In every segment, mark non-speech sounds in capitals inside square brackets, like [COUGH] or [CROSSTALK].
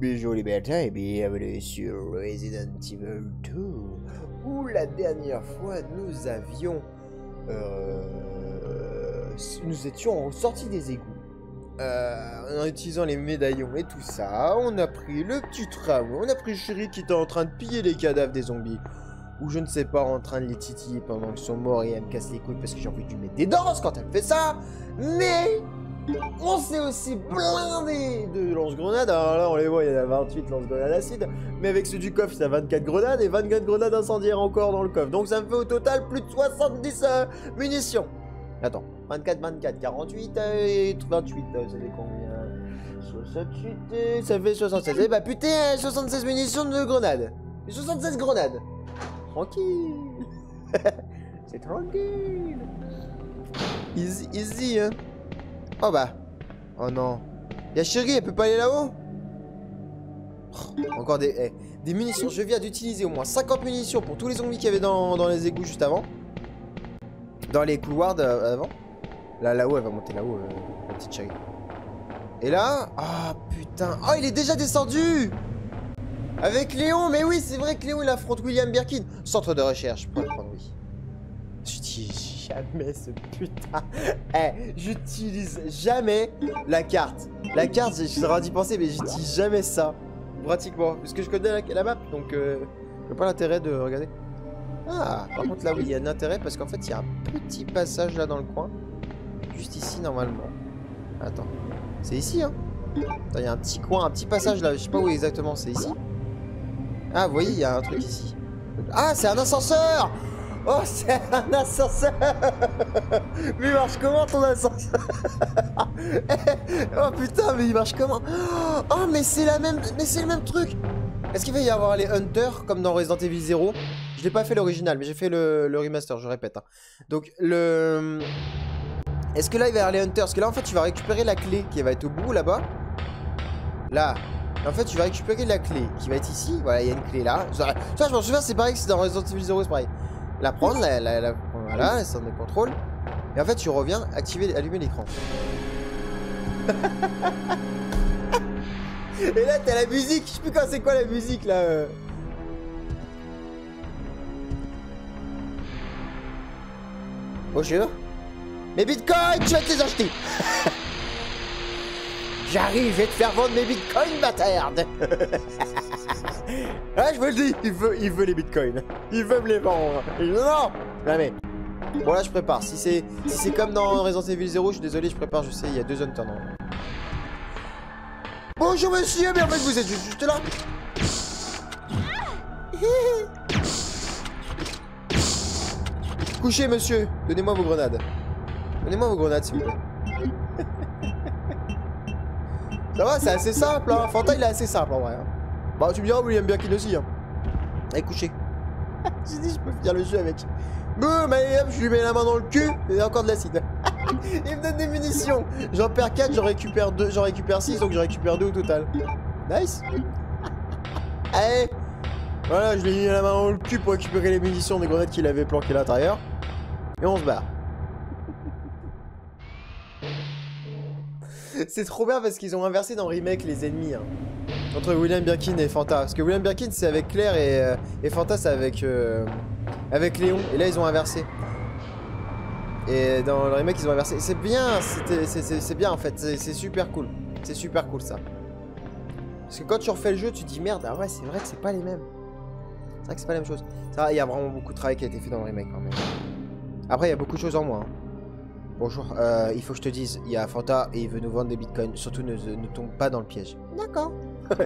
bonjour les et bienvenue sur Resident Evil 2 où la dernière fois nous avions euh, nous étions sortis des égouts. Euh, en utilisant les médaillons et tout ça on a pris le petit tram on a pris Chéri qui était en train de piller les cadavres des zombies ou je ne sais pas en train de les titiller pendant qu'ils sont morts et elle me casse les couilles parce que j'ai envie de lui mettre des danses quand elle fait ça mais on s'est aussi blindé de lance-grenades. Alors là, on les voit, il y en a 28 lance-grenades acides. Mais avec ceux du coffre, a 24 grenades et 24 grenades incendiaires encore dans le coffre. Donc ça me fait au total plus de 70 euh, munitions. Attends, 24, 24, 48 et 28, euh, ça fait combien? 68, euh, ça fait 76. Eh bah putain, 76 munitions de grenades. 76 grenades. Tranquille. [LAUGHS] C'est tranquille. Easy, easy, hein. Oh bah. Oh non. Y'a chérie, elle peut pas aller là-haut oh, Encore des, eh, des munitions. Je viens d'utiliser au moins 50 munitions pour tous les zombies qu'il y avait dans, les égouts juste avant. Dans les couloirs d'avant. Là, là-haut, elle va monter là-haut, euh, la petite chérie. Et là... Ah, putain. Oh, il est déjà descendu Avec Léon Mais oui, c'est vrai que Léon, il affronte William Birkin. Centre de recherche. Le prendre, oui. Je jamais ce putain. Eh, j'utilise jamais la carte. La carte, j'ai j'aurais d'y penser, mais j'utilise jamais ça. Pratiquement. Parce que je connais la, map, donc euh, je pas l'intérêt de regarder. Ah, par contre là, oui, il y a un intérêt parce qu'en fait, il y a un petit passage là dans le coin. Juste ici, normalement. Attends. C'est ici, hein Il y a un petit coin, un petit passage là. Je sais pas où exactement, c'est ici. Ah, vous voyez, il y a un truc ici. Ah, c'est un ascenseur Oh, c'est un ascenseur [LAUGHS] Mais il marche comment ton ascenseur [LAUGHS] Oh putain, mais il marche comment Oh, mais c'est la même... Mais c'est le même truc Est-ce qu'il va y avoir les Hunters, comme dans Resident Evil 0 Je l'ai pas fait l'original, mais j'ai fait le, remaster, je répète. Hein. Donc, le... Est-ce que là, il va y avoir les Hunters? Parce que là, en fait, tu vas récupérer la clé qui va être au bout, là-bas. Là. En fait, tu vas récupérer la clé qui va être ici. Voilà, il y a une clé là. Ça, je m'en souviens, c'est pareil que c'est dans Resident Evil 0, c'est pareil la prendre, la, la, la voilà, la de contrôle. Et en fait, tu reviens, activer, allumer l'écran. [LAUGHS] Et là, t'as la musique. Je sais plus quand c'est quoi la musique là. Euh. Bonjour. Mes bitcoins, tu vas te les acheter. [LAUGHS] J'arrive, je vais te faire vendre mes bitcoins, bâtarde [LAUGHS] Ah, je vous le dis, il veut, les bitcoins. Il veut me les vendre. non, jamais. Bon, là, je prépare. Si c'est comme dans Resident Evil 0, je suis désolé, je prépare, je sais, il y a deux zones non. Bonjour, monsieur, mais en fait, vous êtes juste là. Couchez, monsieur. Donnez-moi vos grenades. Donnez-moi vos grenades, s'il vous plaît. [LAUGHS] Ça va, c'est assez simple, hein. Fanta, il est assez simple, en vrai. Hein. Bah, tu me diras, William Birkin aussi, hein. Allez, coucher. [LAUGHS] J'ai dit, je peux finir le jeu avec. Boum, allez hop, je lui mets la main dans le cul, et encore de l'acide. [LAUGHS] il me donne des munitions. J'en perds 4, j'en récupère 2, j'en récupère 6, donc je récupère 2 au total. Nice. allez. Voilà, je lui ai mis la main dans le cul pour récupérer les munitions des grenades qu'il avait planquées à l'intérieur. Et on se barre. C'est trop bien parce qu'ils ont inversé dans Remake les ennemis. Hein. Entre William Birkin et Fanta. Parce que William Birkin c'est avec Claire et, euh, Fanta c'est avec, euh, avec Léon. Et là ils ont inversé. Et dans le remake ils ont inversé. C'est bien, c'est bien en fait. C'est super cool. C'est super cool ça. Parce que quand tu refais le jeu, tu te dis merde, ah ouais, c'est vrai que c'est pas les mêmes. C'est vrai que c'est pas la même chose. Ça, il y a vraiment beaucoup de travail qui a été fait dans le remake quand même. Après, il y a beaucoup de choses en moins. Hein. Bonjour, euh, il faut que je te dise, il y a Fanta et il veut nous vendre des bitcoins. Surtout ne, ne tombe pas dans le piège. D'accord. [LAUGHS]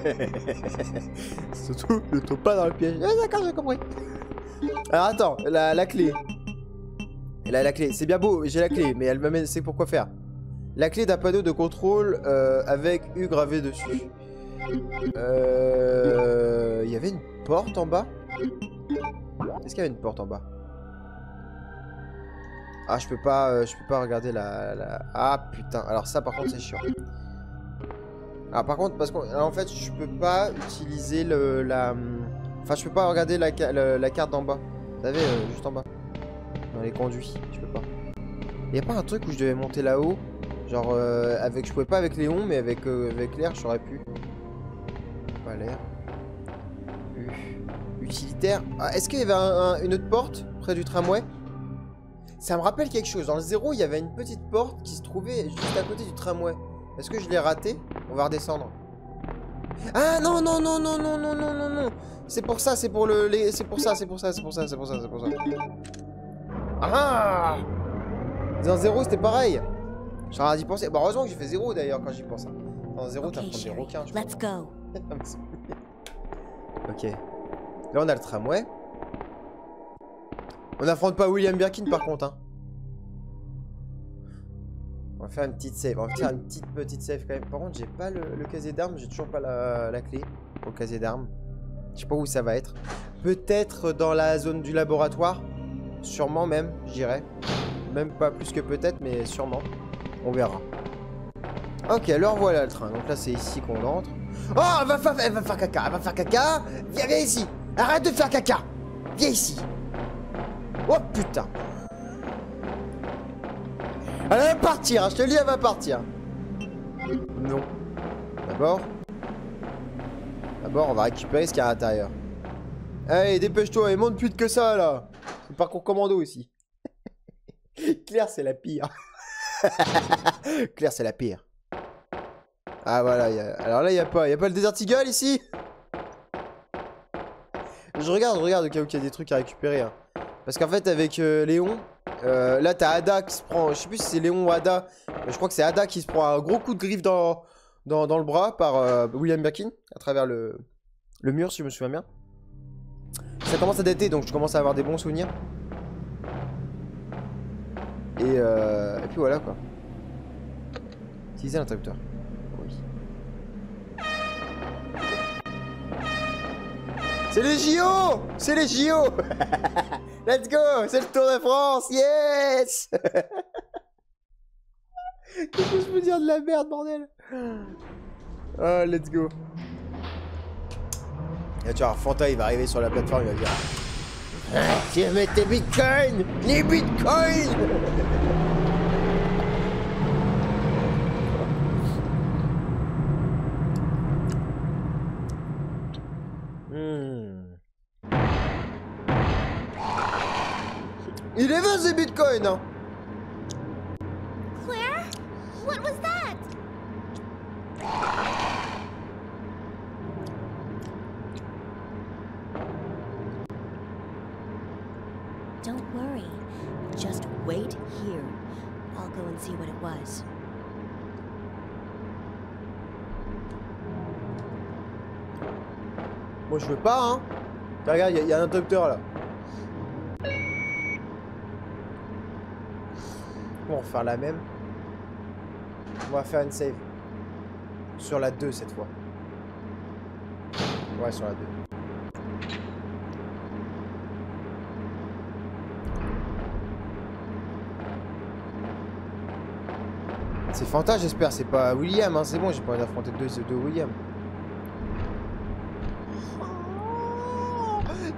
Surtout ne tombe pas dans le piège. D'accord, j'ai compris. Alors attends, la, la clé. Elle a la clé. C'est bien beau, j'ai la clé, mais elle me c'est pourquoi faire? La clé d'un panneau de contrôle euh, avec U gravé dessus. Euh... Il y avait une porte en bas? Est-ce qu'il y avait une porte en bas? Ah, je peux pas, euh, je peux pas regarder la, Ah, putain. Alors ça, par contre, c'est chiant. Ah, par contre, parce qu'en fait, je peux pas utiliser le, la... Enfin, je peux pas regarder la, la, carte d'en bas. Vous savez, euh, juste en bas. Dans les conduits, je peux pas. Y a pas un truc où je devais monter là-haut? Genre, euh, avec, je pouvais pas avec Léon, mais avec, avec l'air, j'aurais pu. Pas l'air. Utilitaire. Ah, Est-ce qu'il y avait une autre porte près du tramway? Ça me rappelle quelque chose. Dans le zéro, il y avait une petite porte qui se trouvait juste à côté du tramway. Est-ce que je l'ai raté On va redescendre. Ah non, non, non, non, non, non, non, non, non. C'est pour ça, c'est pour le... Les... C'est pour ça, c'est pour ça, c'est pour ça, c'est pour ça, c'est pour ça. Ah Dans zéro, c'était pareil. J'aurais dû penser. Bah, heureusement que j'ai fait zéro d'ailleurs quand j'y pense. Hein. Dans zéro, t'as des requins. Let's go. [LAUGHS] ok. Là, on a le tramway. On n'affronte pas William Birkin par contre. Hein. On va faire une petite save. On va faire une petite petite save quand même. Par contre, j'ai pas le, casier d'armes. J'ai toujours pas la, la, clé le casier d'armes. Je sais pas où ça va être. Peut-être dans la zone du laboratoire. Sûrement même, j'irai. Même pas plus que peut-être, mais sûrement. On verra. Ok, alors voilà le train. Donc là, c'est ici qu'on entre. Oh, va, elle va faire caca. Elle va faire caca. Viens, viens ici. Arrête de faire caca. Viens ici. Oh putain. Elle va partir, hein, je te le dis, elle va partir. Non. D'abord. D'abord, on va récupérer ce qu'il y a à l'intérieur. Allez, dépêche-toi et monte plus vite que ça, là. C'est parcours commando ici. [LAUGHS] Claire, c'est la pire. [LAUGHS] Claire, c'est la pire. Ah, voilà. Alors là, il n'y a pas. Il a pas le Desert Eagle ici? Je regarde, regarde au cas où il y a des trucs à récupérer. Hein. Parce qu'en fait, avec euh, Léon, euh, là, t'as Ada qui se prend. Je sais plus si c'est Léon ou Ada. Je crois que c'est Ada qui se prend un gros coup de griffe dans, dans, le bras par euh, William Birkin à travers le, mur, si je me souviens bien. Ça commence à dater, donc je commence à avoir des bons souvenirs. Et, et puis voilà quoi. Utiliser l'interrupteur? Oui. C'est les JO C'est les JO [LAUGHS] Let's go C'est le Tour de France Yes [LAUGHS] Qu'est-ce que je peux dire de la merde, bordel Oh, let's go. Et tu vois, Fanta, il va arriver sur la plateforme, il va dire... Ah, tu mettre tes bitcoins? Les bitcoins Il est 20 ces bitcoins hein Claire? What was that? Don't worry. Just wait here. I'll go and see what it was. Moi je veux pas hein. Regarde, il y, y, a un interrupteur là. On va refaire la même. On va faire une save. Sur la 2 cette fois. Ouais, sur la 2. C'est Fanta, j'espère. C'est pas William, hein. c'est bon, j'ai pas envie d'affronter deux, deux William.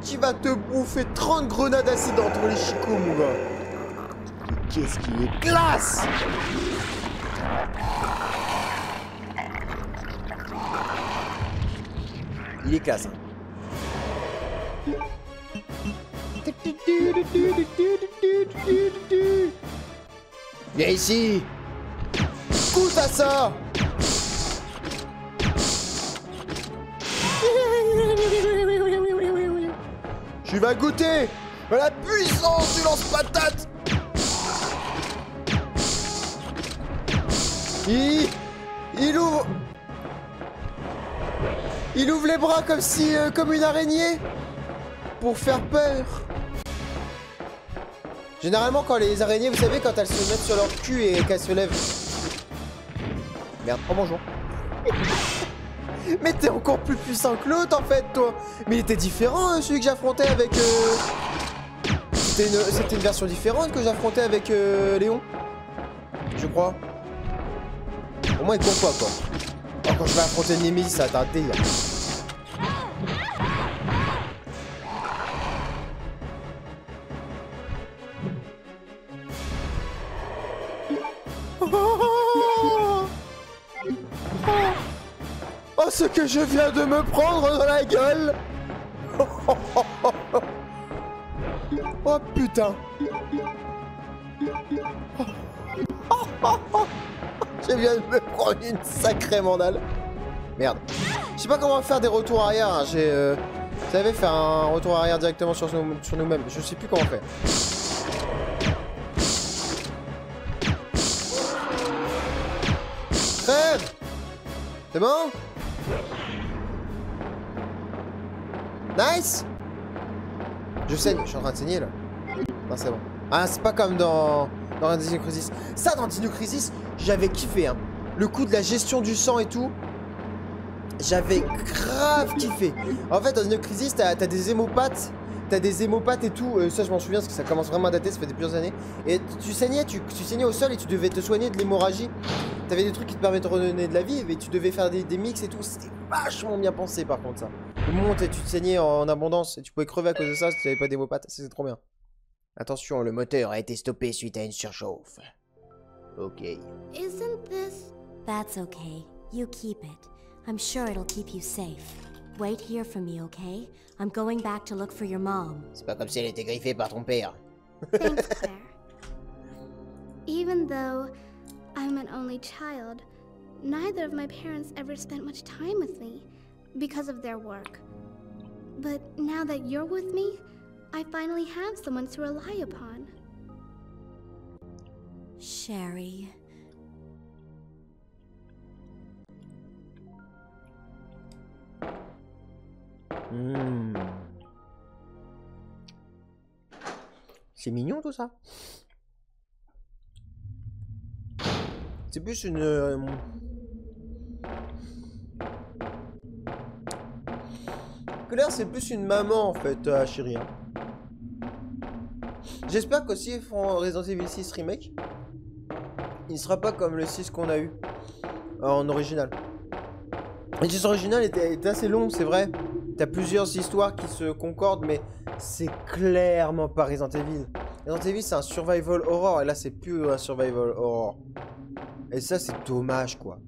tu vas te bouffer 30 grenades acides entre les chicots, mon gars qu'est-ce qui est classe Il est classe. Hein. Viens ici Écoute à ça Tu vas goûter la puissance du lance-patate Il... Ouvre... Il ouvre les bras comme si... Euh, comme une araignée. Pour faire peur. Généralement quand les araignées, vous savez, quand elles se mettent sur leur cul et qu'elles se lèvent... Merde, oh bonjour. [LAUGHS] Mais t'es encore plus puissant que l'autre en fait, toi. Mais il était différent, hein, celui que j'affrontais avec... Euh... C'était une... version différente que j'affrontais avec euh, Léon. Je crois. Au moins, il court pas, quoi. Quand je vais affronter Nemesis, ça va être un délire. Oh ce que je viens de me prendre dans la gueule [LAUGHS] Oh putain Je viens de me prendre une sacrée mandale. Merde. Je sais pas comment faire des retours arrière. hein. J'ai... Euh... Vous savez faire un retour arrière directement sur, nous- sur nous-mêmes. Je sais plus comment faire. C'est bon? Nice Je saigne, je suis en train de saigner là. Non, c'est bon. Ah, c'est pas comme dans, dans Dino Crisis. Ça, dans Dino Crisis, j'avais kiffé. Hein. Le coup de la gestion du sang et tout, j'avais grave kiffé. En fait, dans Dino Crisis, t'as as des hémopathes. T'as des hémopathes et tout. Euh, ça, je m'en souviens parce que ça commence vraiment à dater. Ça fait depuis plusieurs années. Et tu, tu saignais, tu, tu saignais au sol et tu devais te soigner de l'hémorragie. T'avais des trucs qui te permettaient de redonner de la vie, mais tu devais faire des, des mix et tout. C'était vachement bien pensé par contre ça. Le moment où t'es- tu te saignais en abondance et tu pouvais crever à cause de ça si tu n'avais pas d'hémopathe, ça, c'est trop bien. Attention, le moteur a été stoppé suite à une surchauffe. Ok. Isn't this? That's okay. You keep it. I'm sure it'll keep you safe. Wait here for me, okay? I'm going back to look for your mom. C'est pas comme si elle était griffée par ton père. Thanks, [LAUGHS] Claire. Even though I'm an only child, neither of my parents ever spent much time with me because of their work. But now that you're with me, I finally have someone to rely upon. Sherry. Hmm. C'est mignon tout ça. C'est plus une. euh, Claire, c'est plus une maman en fait, à chérie. hein. J'espère qu'aussi ils feront Resident Evil 6 Remake. Il ne sera pas comme le 6 qu'on a eu euh, en original. Le 6 original était, était assez long, c'est vrai. T'as plusieurs histoires qui se concordent, mais c'est clairement pas Resident Evil. Resident Evil, c'est un survival horror, et là, c'est plus un survival horror. Et ça, c'est dommage, quoi.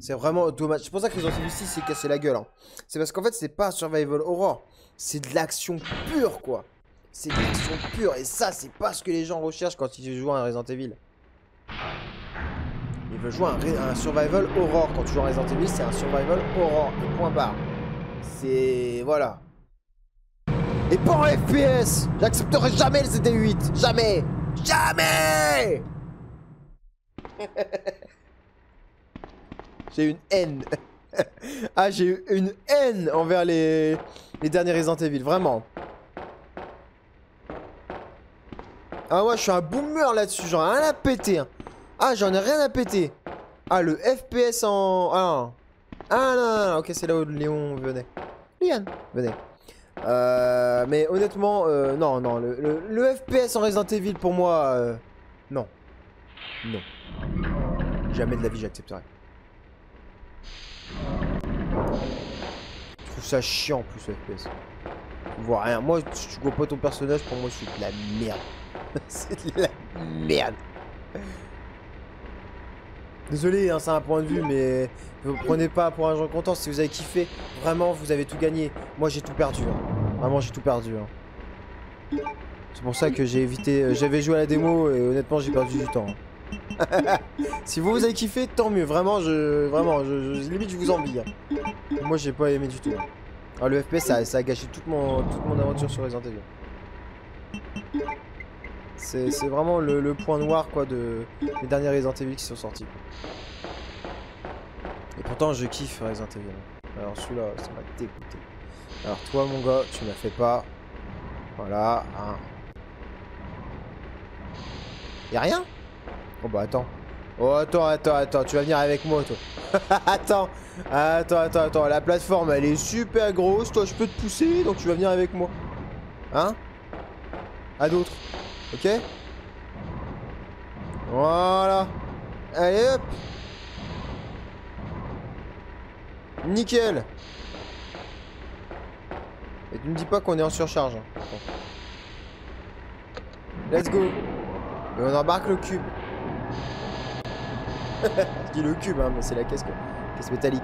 C'est vraiment dommage. C'est pour ça que Resident Evil 6 s'est cassé la gueule. hein. C'est parce qu'en fait, c'est pas un survival horror. C'est de l'action pure, quoi. C'est l'action pure, et ça, c'est pas ce que les gens recherchent quand ils jouent à un Resident Evil. Ils veulent jouer à un, un survival horror. Quand tu joues à Resident Evil, c'est un survival horror. Et point barre. C'est. Voilà. Et en FPS J'accepterai jamais le CD8 Jamais Jamais [LAUGHS] J'ai une haine. [LAUGHS] ah, j'ai eu une haine envers les, les derniers Resident Evil, vraiment. Ah, moi, je suis un boomer là-dessus, j'en ai rien à péter. hein. Ah, j'en ai rien à péter. Ah, le FPS en. Ah, non. Ah, non, non, non, ok, c'est là où Léon venait. Léon, venez. Euh, mais honnêtement, euh, non, non, le, le- le FPS en Resident Evil pour moi, euh, non. Non. Jamais de la vie j'accepterai. Je trouve ça chiant en plus le FPS. Tu vois rien. Moi, tu vois pas ton personnage, pour moi, c'est de la merde. [LAUGHS] c'est de la merde. Désolé, hein, c'est un point de vue, mais vous prenez pas pour un genre content. Si vous avez kiffé, vraiment, vous avez tout gagné. Moi, j'ai tout perdu. hein. Vraiment, j'ai tout perdu. hein. C'est pour ça que j'ai évité. euh, J'avais joué à la démo et honnêtement, j'ai perdu du temps. hein. [LAUGHS] si vous, vous avez kiffé, tant mieux. Vraiment, je, vraiment, je, limite, je vous envie. Moi, j'ai pas aimé du tout. Alors, le FPS, ça, a gâché toute mon, aventure sur Resident Evil. C'est vraiment le, point noir quoi de les derniers Resident Evil qui sont sortis. Et pourtant je kiffe Resident Evil. Alors celui-là, ça m'a dégoûté. Alors toi mon gars, tu m'as fait pas. Voilà. Hein. Y'a rien? Oh bah attends. Oh attends, attends, attends, tu vas venir avec moi toi. [LAUGHS] attends, attends, attends, attends. La plateforme elle est super grosse, toi je peux te pousser, donc tu vas venir avec moi. Hein? À d'autres. Ok Voilà. Allez hop. Nickel. Et tu me dis pas qu'on est en surcharge. hein. Let's go. Et on embarque le cube. [LAUGHS] Je dis le cube, hein, mais c'est la caisse, caisse métallique.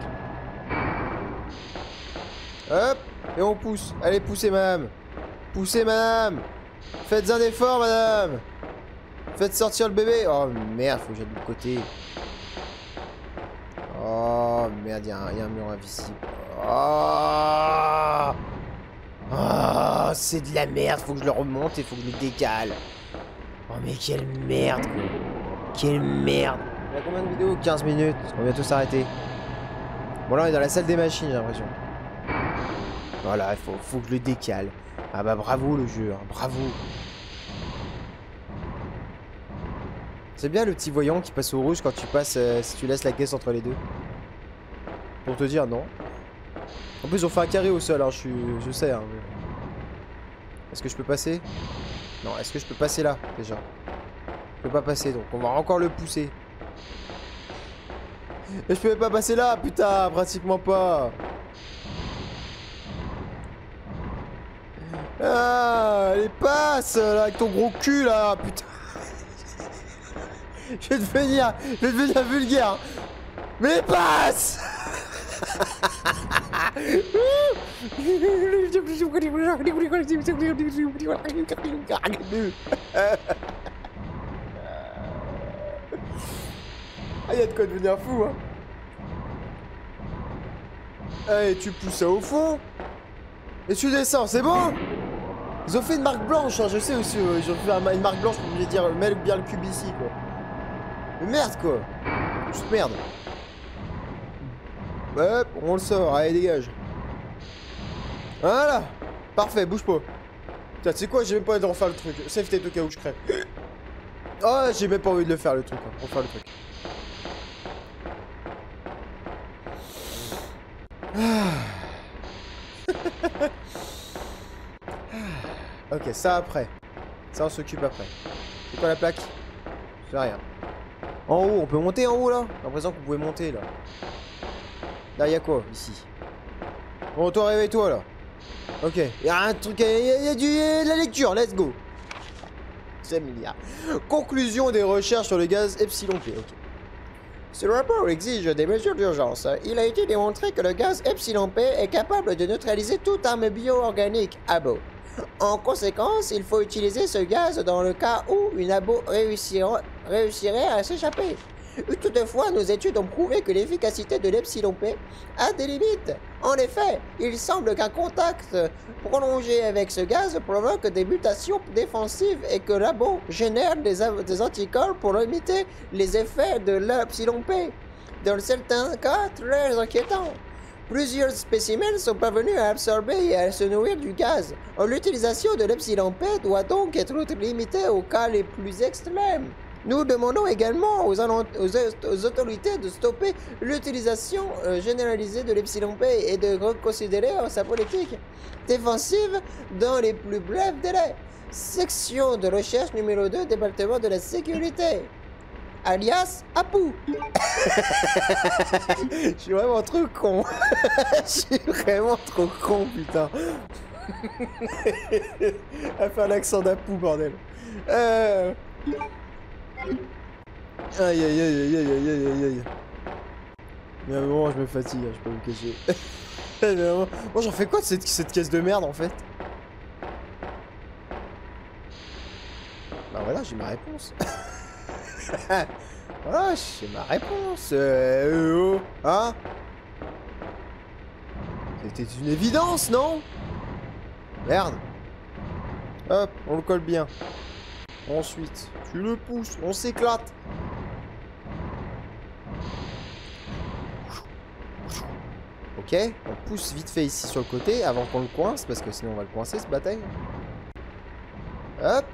Hop, et on pousse. Allez, poussez, madame. Poussez, madame. Faites un effort, madame. Faites sortir le bébé. Oh merde, faut que j'aille de l'autre côté. Oh merde, il y, a un mur invisible. Oh, oh c'est de la merde. Faut que je le remonte et faut que je le décale. Oh mais quelle merde. Quelle merde. Il y a combien de vidéos? 15 minutes. On va bientôt s'arrêter. Bon là on est dans la salle des machines j'ai l'impression. Voilà, il faut, faut que je le décale. Ah bah bravo le jeu, hein, bravo. C'est bien le petit voyant qui passe au rouge quand tu passes, euh, si tu laisses la caisse entre les deux. Pour te dire non. En plus, on fait un carré au sol, hein, je, je sais. Hein, Est-ce que je peux passer? Non, est-ce que je peux passer là, déjà? Je peux pas passer, donc on va encore le pousser. Mais je peux pas passer là, putain, pratiquement pas. Ah, allez, passe, là, avec ton gros cul, là, putain. [LAUGHS] je vais devenir, je vais devenir vulgaire. Mais passe [LAUGHS] Ah, y'a de quoi devenir fou, hein. Allez, tu pousses ça au fond. Et tu descends, c'est bon Ils ont fait une marque blanche, hein, je sais aussi. ils ont fait une marque blanche pour me dire, mets bien le cube ici, quoi. Mais merde, quoi. Juste merde. Hop, on le sort. Allez, dégage. Voilà. Parfait, bouge pas. Putain, tu sais quoi, j'ai même pas envie de refaire le truc. Save tête au cas où je crève. Oh, j'ai même pas envie de le faire le truc. Hein. Refaire le truc. [LAUGHS] ok, ça après. Ça, on s'occupe après. C'est quoi la plaque? C'est rien. En haut, on peut monter en haut là? J'ai l'impression vous pouvez monter là. Là, y'a quoi ici? Bon, toi, réveille-toi là. Ok, y'a un truc, y'a y, a du de la lecture, let's go. 5 milliards. Conclusion des recherches sur le gaz Epsilon P. Ok. Ce rapport exige des mesures d'urgence. Il a été démontré que le gaz Epsilon P est capable de neutraliser toute arme bio-organique abo. En conséquence, il faut utiliser ce gaz dans le cas où une abo réussirait à s'échapper. Toutefois, nos études ont prouvé que l'efficacité de l'epsilon P a des limites. En effet, il semble qu'un contact prolongé avec ce gaz provoque des mutations défensives et que l'abo génère des, anticorps pour limiter les effets de l'epsilon P. Dans certains cas très inquiétants. Plusieurs spécimens sont parvenus à absorber et à se nourrir du gaz. L'utilisation de l'epsilon P doit donc être limitée aux cas les plus extrêmes. Nous demandons également aux, autorités de stopper l'utilisation euh, généralisée de l'Epsilon P et de reconsidérer sa politique défensive dans les plus brefs délais. Section de recherche numéro 2, département de la sécurité. Alias Apu. [LAUGHS] Je suis vraiment trop con. [LAUGHS] Je suis vraiment trop con, putain. [LAUGHS] à faire l'accent d'Apu, bordel. Euh... Aïe aïe aïe aïe aïe aïe aïe aïe Mais à un moment je me fatigue, hein, je peux vous cacher. Moi j'en fais quoi de cette, cette caisse de merde en fait? Bah voilà, j'ai ma réponse. [LAUGHS] voilà, j'ai ma réponse. Euh, oh, hein? C'était une évidence, non? Merde. Hop, on le colle bien. Ensuite, tu le pousses, on s'éclate. Ok, on pousse vite fait ici sur le côté avant qu'on le coince, parce que sinon on va le coincer ce bataille. Hop,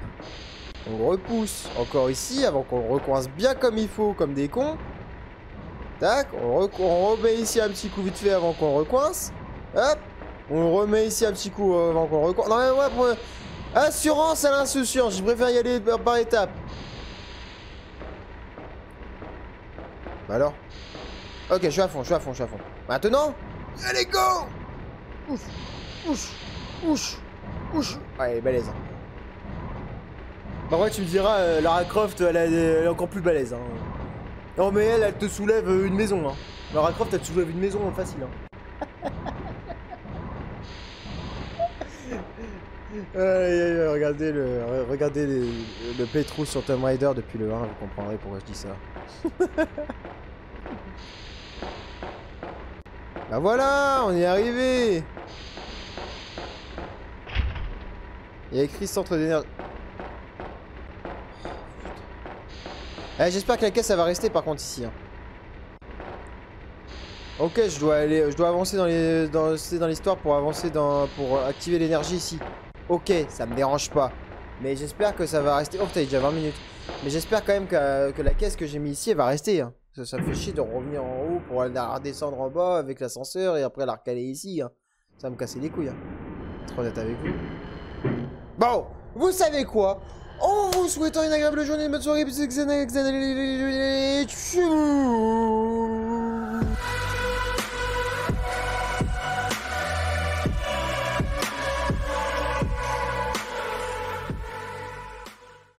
on repousse encore ici avant qu'on le recoince bien comme il faut, comme des cons. Tac, on, remet ici un petit coup vite fait avant qu'on recoince. Hop, on remet ici un petit coup avant qu'on recoince. Non mais ouais, Assurance à l'insouciance, je préfère y aller par étapes. Bah alors? Ok, je suis à fond, je suis à fond, je suis à fond. Maintenant? Allez, go Ouf, ouf, ouf, ouf. Est balèze. Hein. Bah ouais, tu me diras, euh, Lara Croft, elle, est encore plus balèze. Hein. Non mais elle, elle te soulève une maison. Hein. Lara Croft, elle te soulève une maison facile. Hein. [LAUGHS] regardez le, regardez le, playthrough sur Tomb Raider depuis le 1, vous comprendrez pourquoi je dis ça. [LAUGHS] bah voilà, on est arrivé Il y a écrit centre d'énergie. Eh, J'espère que la caisse, ça va rester par contre ici. hein. Ok, je dois aller, je dois avancer dans les, dans, dans l'histoire pour avancer dans, pour activer l'énergie ici. Ok, ça me dérange pas. Mais j'espère que ça va rester. Oh, t'as déjà 20 minutes. Mais j'espère quand même que, que la caisse que j'ai mis ici, va rester. hein. Ça, ça me fait chier de revenir en haut pour aller la redescendre en bas avec l'ascenseur et après la recaler ici. hein. Ça va me casser les couilles. Hein. Trop honnête avec vous. Bon, vous savez quoi? En vous souhaitant une agréable journée, une bonne soirée,